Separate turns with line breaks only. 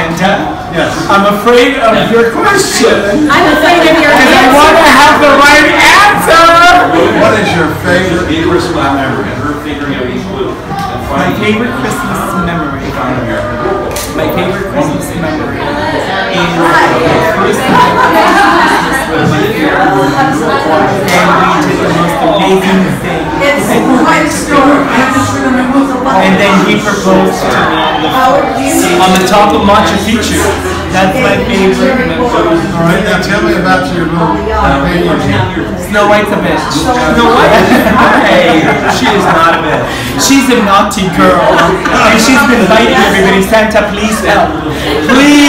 Santa.
Yes.
I'm afraid of your question.
I'm afraid of your
Because I want to have the right answer.
What is your favorite
Be
Christmas
Christmas
memory?
and her figuring out each clue.
My favorite Christmas memory. My favorite Christmas memory is the first time my parents, and we did the most amazing thing.
It's quite a story.
And then he proposed to me on the, on the top of Machu Picchu. That's my favorite.
All right, now tell me about your little companion.
Snow White's a bitch. Snow White? Hey, she is not a bitch. She's a naughty girl. And she's been biting everybody. Santa, please help. Please help.